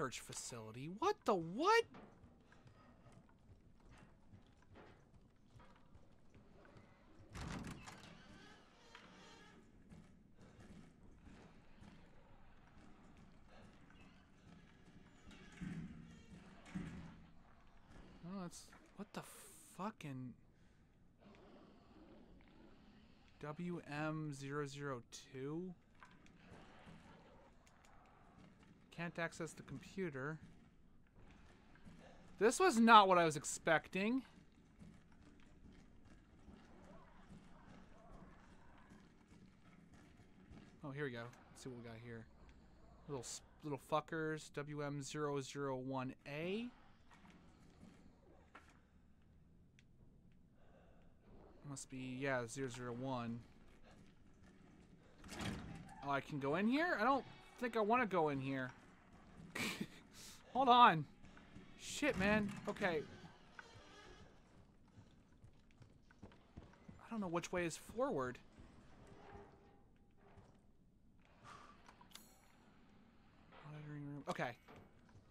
research facility? What the what? Oh, that's what the fucking WM002? Can't access the computer. This was not what I was expecting. Oh, here we go. Let's see what we got here. Little little fuckers. WM001A. Must be yeah, 001. Oh, I can go in here? I don't think I want to go in here. Hold on. Shit, man. Okay. I don't know which way is forward. Okay.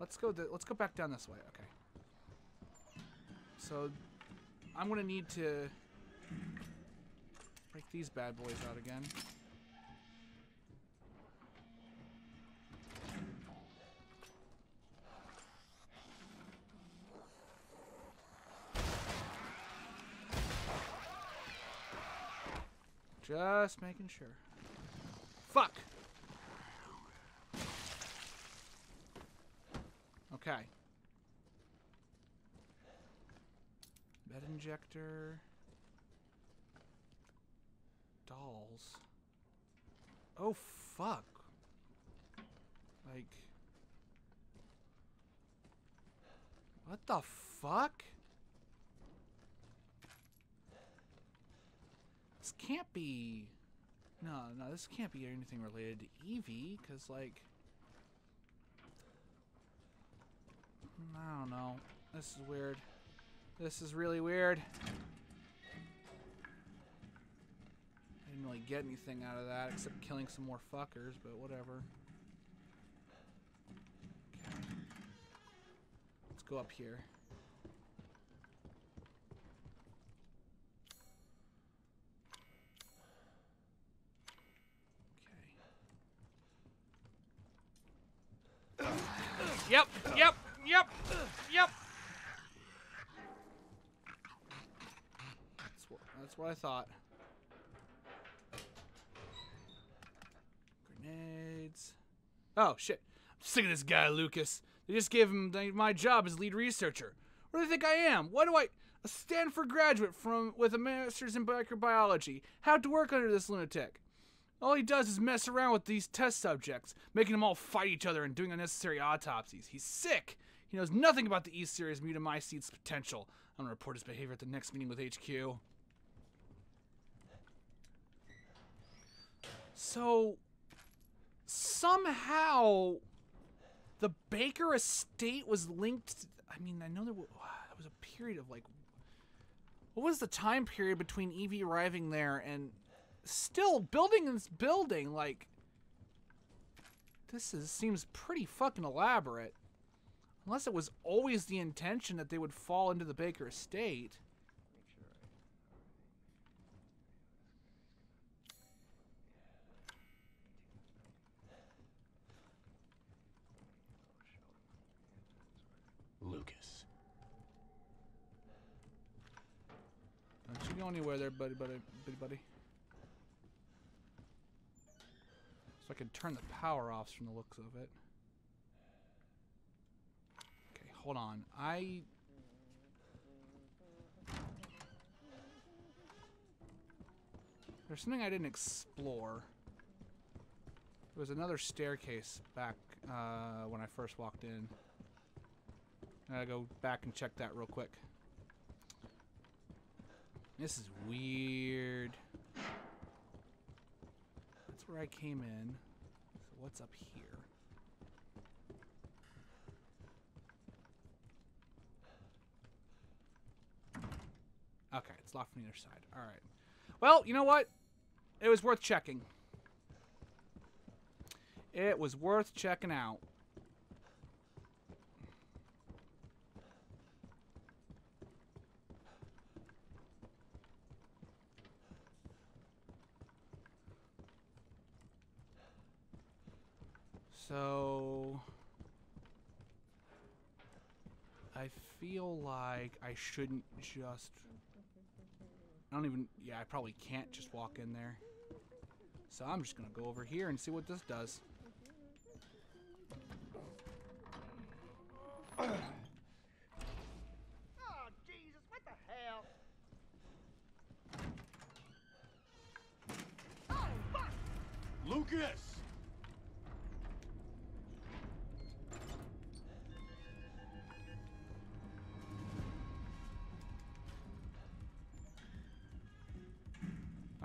Let's go. let's go back down this way. Okay. So, I'm gonna need to break these bad boys out again. Just making sure. Fuck! Okay. Med injector. Dolls. Oh, fuck. Like. What the fuck? Can't be. No, no, this can't be anything related to Evie, because, like. I don't know. This is weird. This is really weird. I didn't really get anything out of that except killing some more fuckers, but whatever. Okay. Let's go up here. Okay. Yep, yep, yep, yep. That's what, that's what I thought. Grenades. Oh, shit. I'm sick of this guy, Lucas. They just gave him my job as lead researcher. What do they think I am? What do I... A Stanford graduate from with a master's in microbiology. How to work under this lunatic? All he does is mess around with these test subjects, making them all fight each other and doing unnecessary autopsies. He's sick. He knows nothing about the E series mutamycete's potential. I'm gonna report his behavior at the next meeting with HQ. So somehow the Baker estate was linked. I mean, I know there was, there was a period of like, what was the time period between Evie arriving there and still building this building? Like, this is seems pretty fucking elaborate. Unless it was always the intention that they would fall into the Baker estate. Go anywhere there, buddy, buddy, buddy, buddy. So I can turn the power off from the looks of it. Okay, hold on. I... There's something I didn't explore. There was another staircase back uh, when I first walked in. I gotta go back and check that real quick. This is weird. That's where I came in. So what's up here? Okay, it's locked from the other side. All right. Well, you know what? It was worth checking. It was worth checking out. So I feel like I shouldn't just I don't even yeah, I probably can't just walk in there. So I'm just gonna go over here and see what this does.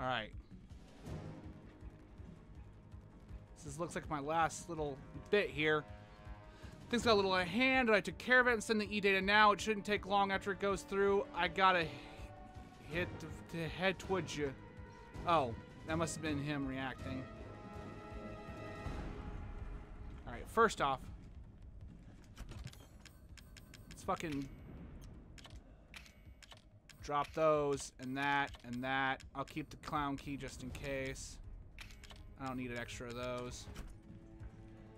All right. This looks like my last little bit here. Things got a little out of hand, and I took care of it and send the e-data now. It shouldn't take long after it goes through. I gotta hit to head towards you. Oh, that must have been him reacting. All right, first off, let's fucking drop those and that and that. I'll keep the clown key just in case. I don't need an extra of those.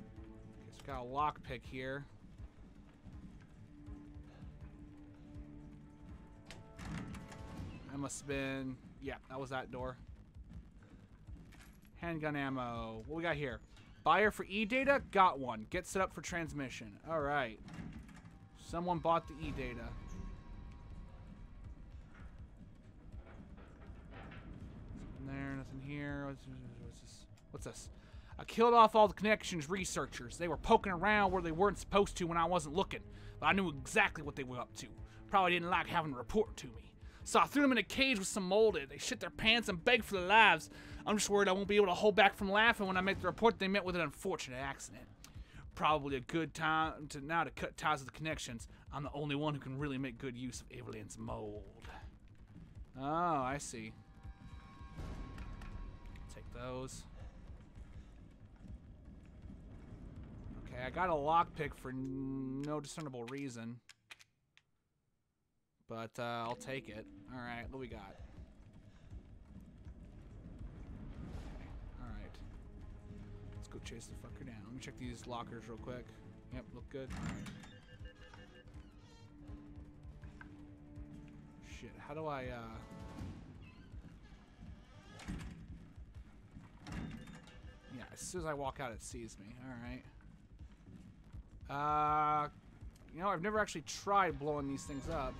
Okay, so got a lockpick here. That must have been, yeah, that was that door. Handgun ammo. What we got here? Buyer for e-data? Got one. Get set up for transmission. All right. Someone bought the e-data. Here. What's, this? What's this? I killed off all the connections researchers. They were poking around where they weren't supposed to when I wasn't looking, but I knew exactly what they were up to. Probably didn't like having to report to me. So I threw them in a cage with some molded. They shit their pants and begged for their lives. I'm just worried I won't be able to hold back from laughing when I make the report they met with an unfortunate accident. Probably a good time to now to cut ties with the connections. I'm the only one who can really make good use of Eveline's mold. Oh, I see. Those. Okay, I got a lockpick for no discernible reason. But uh, I'll take it. Alright, what we got? Alright. Let's go chase the fucker down. Let me check these lockers real quick. Yep, look good. Alright. Shit, how do I, uh... Yeah, as soon as I walk out, it sees me. Alright. Uh... You know, I've never actually tried blowing these things up.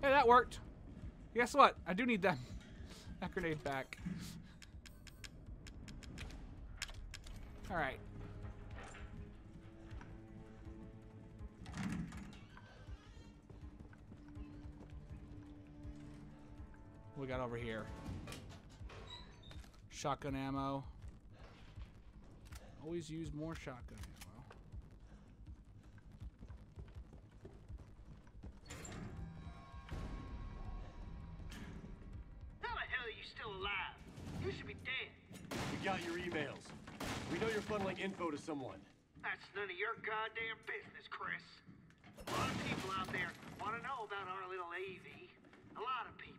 Hey, that worked. Guess what? I do need that, that grenade back. Alright. We got over here? Shotgun ammo. Always use more shotgun ammo. How the hell are you still alive? You should be dead. We got your emails. We know you're funneling info to someone. That's none of your goddamn business, Chris. A lot of people out there want to know about our little AV. A lot of people.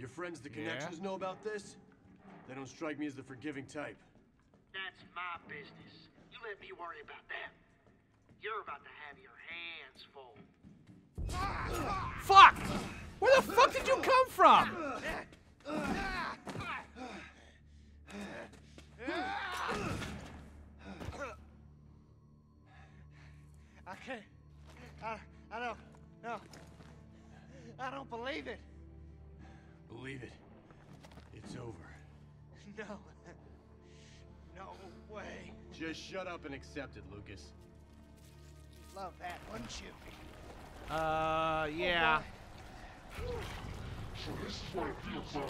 Your friends, the Yeah? connections, know about this? They don't strike me as the forgiving type. That's my business. You let me worry about them. You're about to have your hands full. Fuck! Where the fuck did you come from? I can't. I, I don't. No. I don't believe it. Shut up and accept it, Lucas. You'd love that, wouldn't you? Uh, yeah. So this is what it feels like.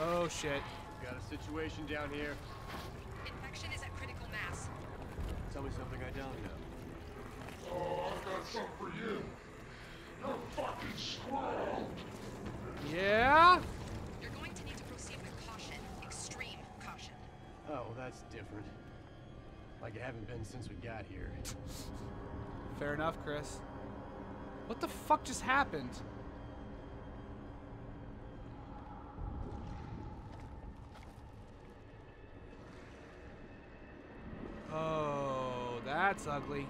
Oh shit. Got a situation down here. Infection is at critical mass. Tell me something I don't know. Oh, I've got something for you. You're fucking squirrel. Yeah? You're going to need to proceed with caution. Extreme caution. Oh, well, that's different. Like it haven't been since we got here. Fair enough, Chris. What the fuck just happened? Oh, that's ugly.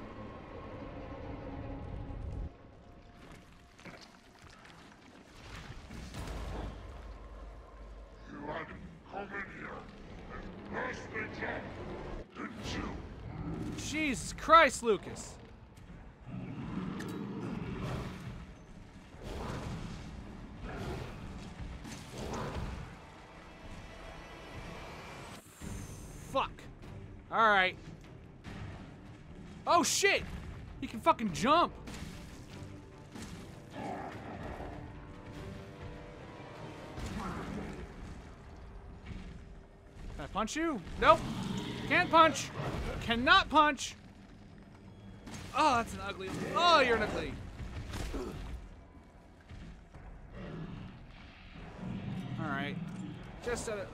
Christ, Lucas. Fuck. Alright. Oh shit! He can fucking jump! Can I punch you? Nope. Can't punch. Cannot punch. Oh, that's an ugly. Oh, you're an ugly. All right. Just a. all right,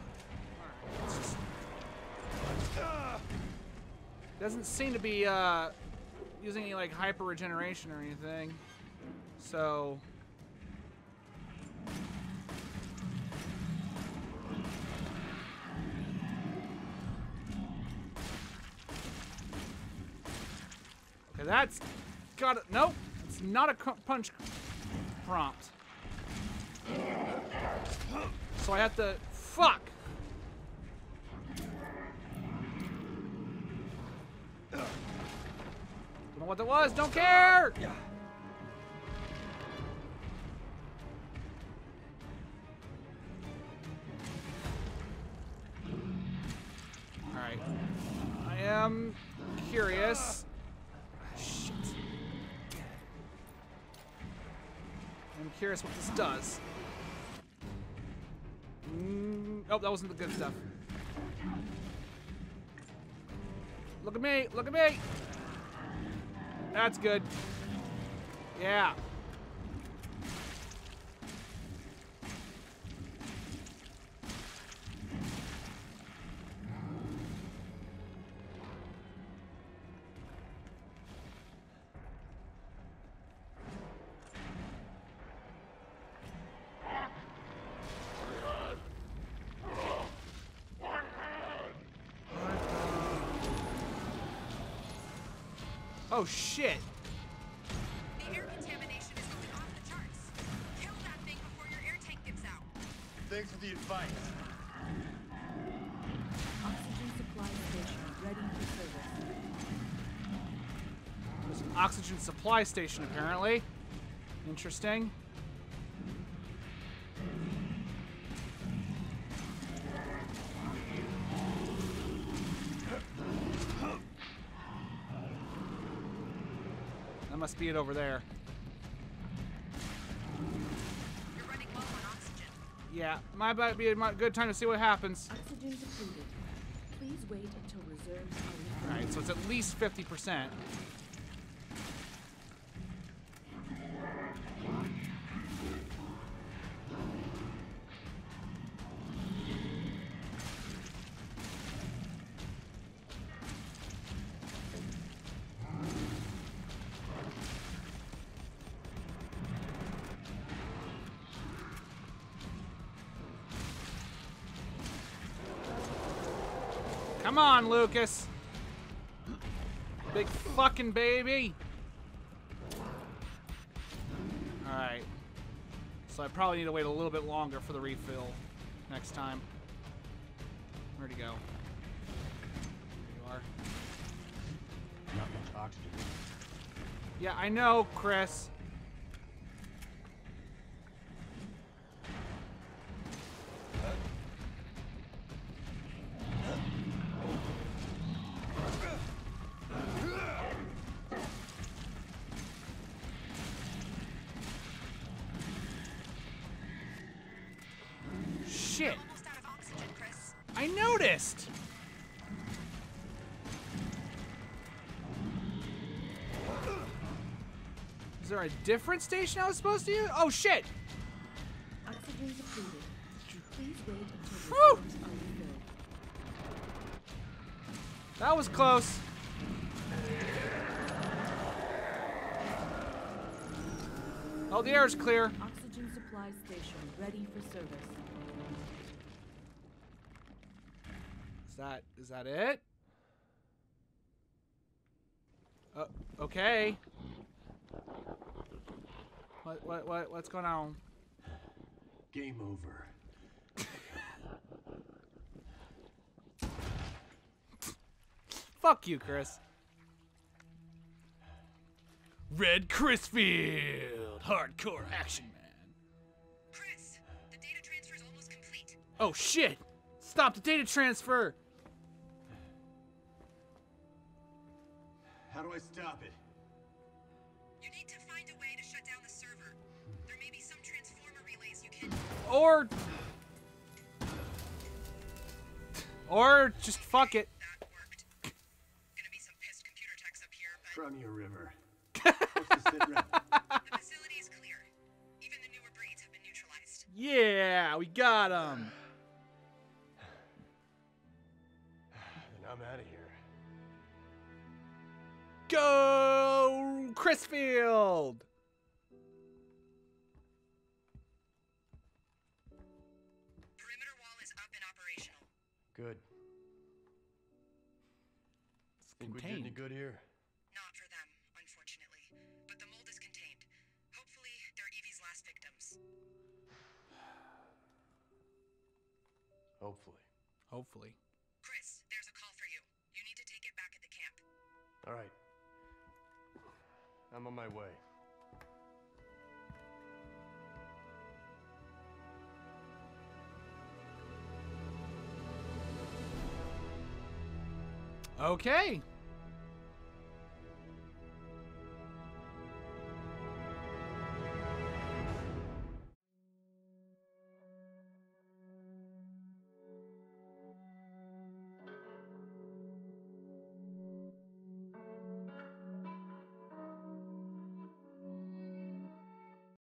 let's Doesn't seem to be uh, using any like hyper regeneration or anything. So. Okay, that's got it. Nope, it's not a punch prompt. So I have to. Fuck! Don't know what that was, don't care! Alright. I am curious. Curious what this does. Mm, oh, that wasn't the good stuff. Look at me! Look at me! That's good. Yeah. Oh shit. The air contamination is going off the charts. Kill that thing before your air tank gives out. Thanks for the advice. Oxygen supply station ready for service. There's an oxygen supply station apparently. Interesting. That must be it over there. You're running low on oxygen. Yeah, might might be a good time to see what happens. Oxygen depleted. Please wait until reserves are Alright, so it's at least 50%. Come Lucas. Big fucking baby. Alright. So I probably need to wait a little bit longer for the refill next time. Where'd he go? There you are. Not much oxygen. Yeah, I know, Chris. Shit. I noticed. Is there a different station I was supposed to use? Oh shit! Whew. That was close. Oh, the air is clear. Oxygen supply station ready for service. Is that is that it? Uh, okay. What, what, what, what's going on? Game over. Fuck you, Chris. Red Chrisfield, hardcore action man. Chris, the data transfer is almost complete. Oh shit! Stop the data transfer! Do I stop it? You need to find a way to shut down the server. There may be some transformer relays you can. Or. Or just fuck it. That worked. Gonna be some pissed computer techs up here, but Crunia River. Supposed to sit rep. the facility is clear. Even the newer breeds have been neutralized. Yeah, we got him. Then I'm out of here. Go, Chrisfield! Perimeter wall is up and operational. Good. Think we did any good here? Not for them, unfortunately. But the mold is contained. Hopefully, they're Evie's last victims. Hopefully. Hopefully. Chris, there's a call for you. You need to take it back at the camp. All right. I'm on my way. Okay.